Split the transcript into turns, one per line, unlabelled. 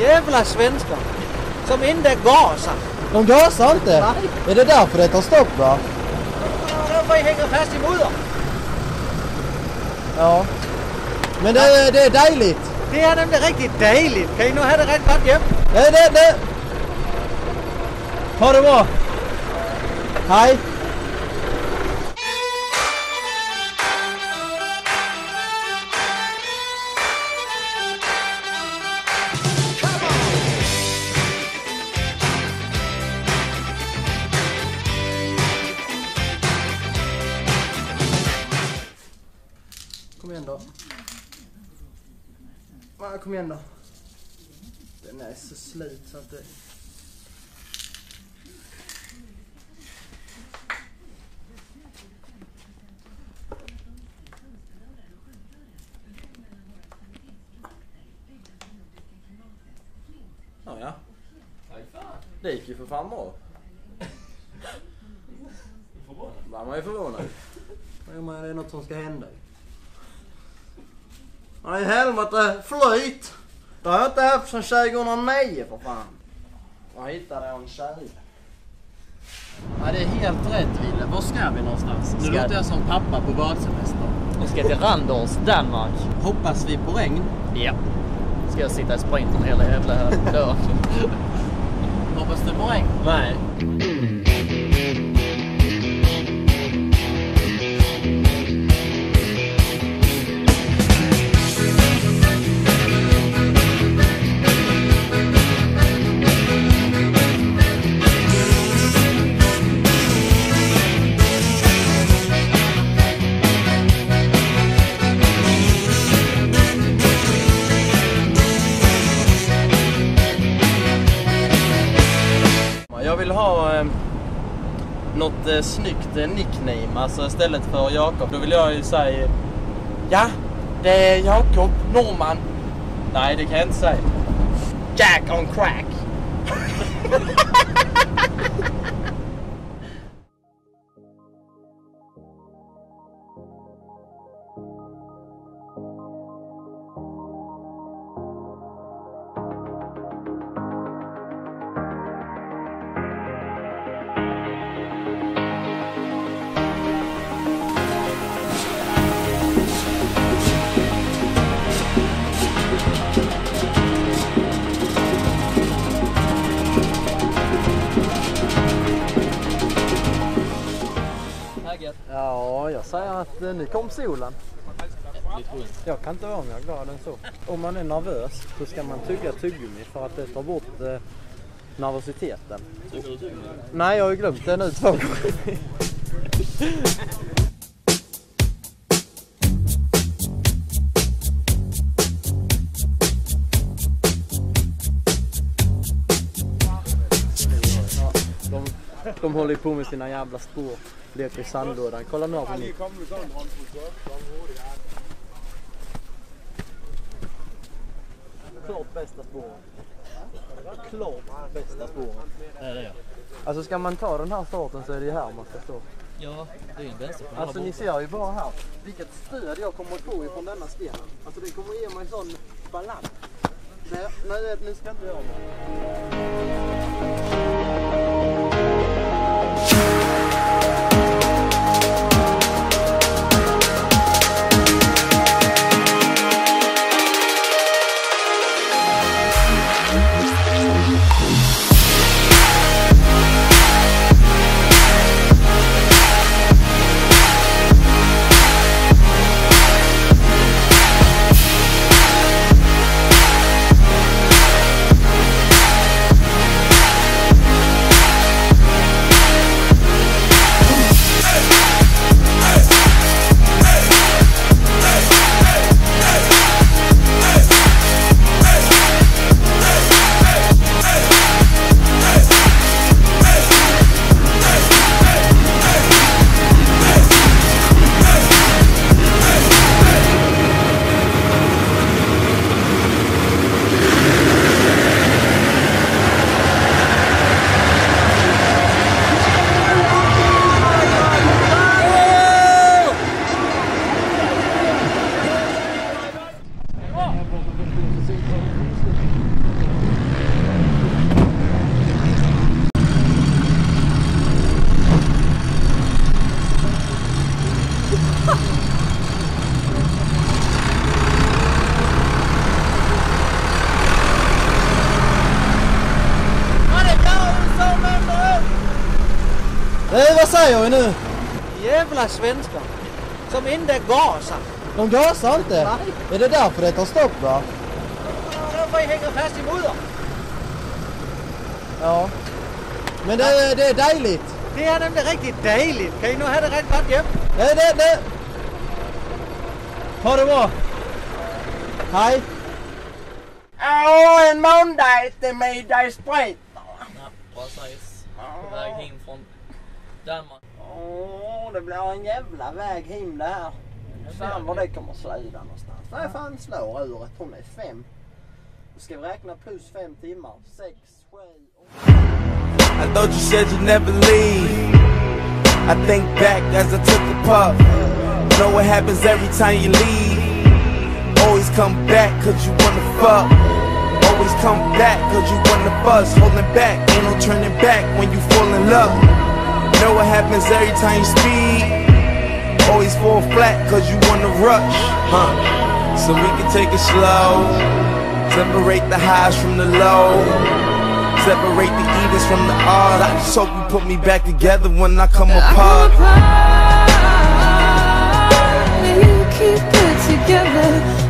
Jävla svenskar. Som inte gasar.
De gasar inte?
Nej.
Är det därför det tar stopp va?
Ja, De hänger fast i muddern.
Ja. Men det, det är dejligt.
Det är nämligen riktigt dejligt. Kan I nu ha det rätt gott hem?
Det, det, det. Ha det bra. Hej. Ja, Kom igen då. Den är så slut så att det...
Ja, ja. Det gick ju för fan bra. Var man ju förvånad.
Men det är något som ska hända ju. Nej helvete, flyt! Det har jag inte haft sedan 2009 för fan. Var hittade jag en tjej?
Ja, det är helt rätt Wille. Var ska vi någonstans? Nu
Ska-
låter jag som pappa på badsemester.
Vi ska till Randers, Danmark.
Hoppas vi på regn.
Ja. Ska jag sitta i sprintern hela jävla dagen?
Hoppas det på regn.
Nej.
Något eh, snyggt eh, nickname. Alltså istället för Jakob. Då vill jag ju säga... Ja, det är Jakob Norman. Nej, det kan jag inte säga. Jack on crack.
Ja, jag säger att eh, nu kom solen. Jag kan inte vara mer glad än så. Om man är nervös så ska man tugga tuggummi för att det tar bort eh, nervositeten.
Tuggar du tuggummi?
Nej, jag har ju glömt det nu två gånger. De håller ju på med sina jävla spår. Leker i sandlådan. Kolla nu här på mitt. Klart bästa spåret. Klart bästa spåret.
Det är det ja.
Alltså ska man ta den här starten så är det ju här man ska stå.
Ja, det är ju en vänster.
Alltså ni ser ju bara här vilket stöd jag kommer att få ifrån denna stenen. Alltså det kommer ge mig sån balans. Det, nej, nu ska inte jag med.
Eh, vad säger vi nu?
Jävla svenskar. Som inte gasar.
De gasar inte?
Nej.
Är det därför det tar stopp va?
De får hänga fast i mudder.
Ja. Men det, det är dejligt.
Det är nämligen riktigt dejligt. Kan ni nu ha det rätt gott hem?
Det, det, det. Ha det bra. Hej.
Åh, en måndag till middagssprit.
Ja, precis. På väg hem från Danmark.
Åh, det blir en jävla väg hem det här. Fan vad det kommer sluta någonstans. Nej fan slår uret. Hon är fem. Då ska vi räkna plus fem timmar. Sex, sju, åtta.
I thought you said you'd never leave. I think back as I took a puff. Know what happens every time you leave. Always come back cause you wanna fuck. Always come back cause you wanna fuss. Holding back, ain't no turning back when you fall in love. Know what happens every time you speed. Always fall flat cause you wanna rush. Huh? So we can take it slow. Separate the highs from the low. Separate the evens from the odds. I just hope you put me back together when I come apart.
May you keep it together